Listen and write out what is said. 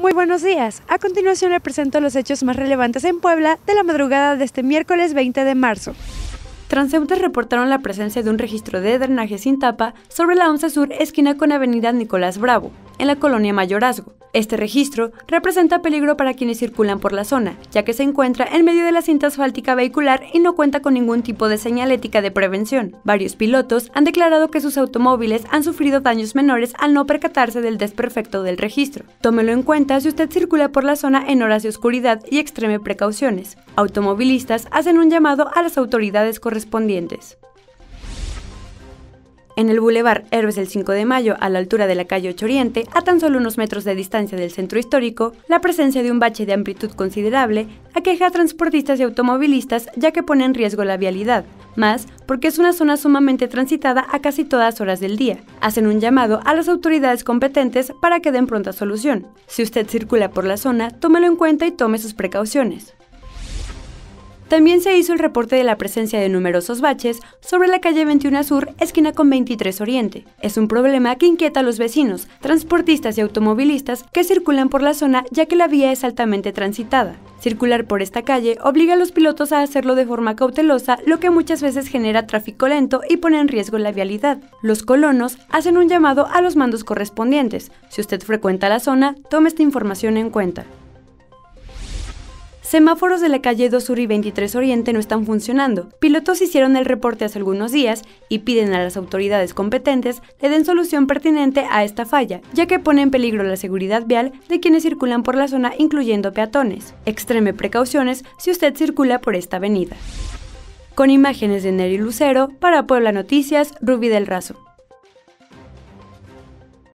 Muy buenos días. A continuación le presento los hechos más relevantes en Puebla de la madrugada de este miércoles 20 de marzo. Transeúntes reportaron la presencia de un registro de drenaje sin tapa sobre la 11 Sur, esquina con Avenida Nicolás Bravo, en la colonia Mayorazgo. Este registro representa peligro para quienes circulan por la zona, ya que se encuentra en medio de la cinta asfáltica vehicular y no cuenta con ningún tipo de señalética de prevención. Varios pilotos han declarado que sus automóviles han sufrido daños menores al no percatarse del desperfecto del registro. Tómelo en cuenta si usted circula por la zona en horas de oscuridad y extreme precauciones. Automovilistas hacen un llamado a las autoridades correspondientes. En el Boulevard Héroes del 5 de Mayo, a la altura de la calle 8 Oriente, a tan solo unos metros de distancia del centro histórico, la presencia de un bache de amplitud considerable aqueja a transportistas y automovilistas ya que pone en riesgo la vialidad, más porque es una zona sumamente transitada a casi todas horas del día. Hacen un llamado a las autoridades competentes para que den pronta solución. Si usted circula por la zona, tómelo en cuenta y tome sus precauciones. También se hizo el reporte de la presencia de numerosos baches sobre la calle 21 Sur, esquina con 23 Oriente. Es un problema que inquieta a los vecinos, transportistas y automovilistas que circulan por la zona ya que la vía es altamente transitada. Circular por esta calle obliga a los pilotos a hacerlo de forma cautelosa, lo que muchas veces genera tráfico lento y pone en riesgo la vialidad. Los colonos hacen un llamado a los mandos correspondientes. Si usted frecuenta la zona, tome esta información en cuenta. Semáforos de la calle 2 Sur y 23 Oriente no están funcionando. Pilotos hicieron el reporte hace algunos días y piden a las autoridades competentes le den solución pertinente a esta falla, ya que pone en peligro la seguridad vial de quienes circulan por la zona, incluyendo peatones. Extreme precauciones si usted circula por esta avenida. Con imágenes de Neri Lucero, para Puebla Noticias, Rubí del Razo.